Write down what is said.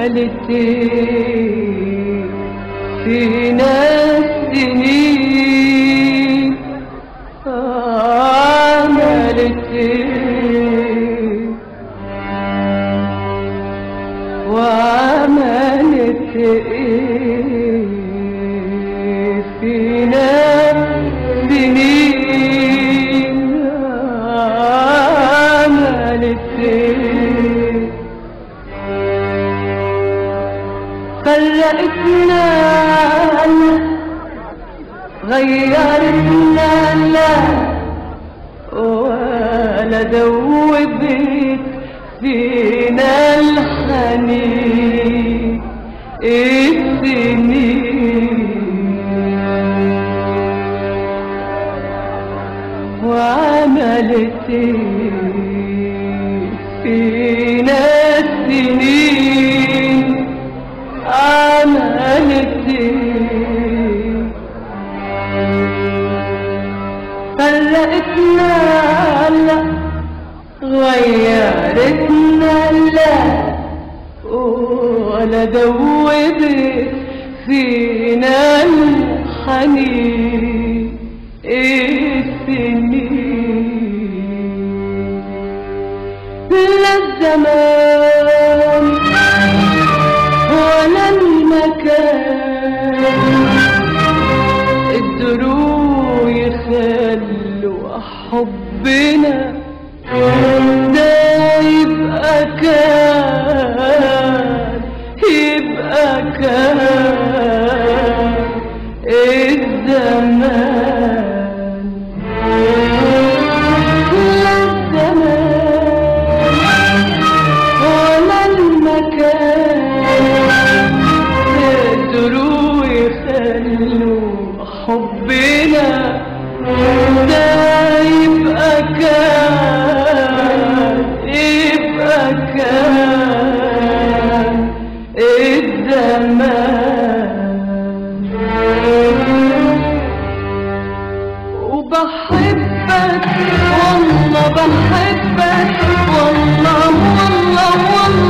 حالتي في ناس سنين عملتي وعملتي النال غير ولا دوبت فينا الحنين. السنين وعملت غيرتنا لا غيرتنا لا. ولا دوبت فينا الحنين السنين. لا الزمان ولا المكان. حبنا بحبك والله بحبك والله والله والله.